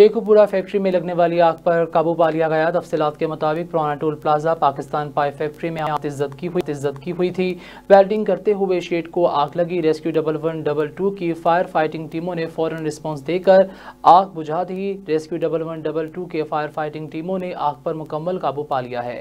Sheikhupura factory में लगने वाली आग पर काबू पा लिया गया। तफसीत के मुताबिक पुराना toll plaza Pakistan pipe factory में इज़्ज़त की हुई इज़्ज़त की हुई थी। वेल्डिंग करते हुए शेड को आग लगी। Rescue double one double two की फायर फाइटिंग टीमों ने फ़ौरन रिस्पांस देकर आग बुझा दी। Rescue double one double two के फायर फाइटिंग टीमों ने आग पर मुकम्मल काबू पा लिया है।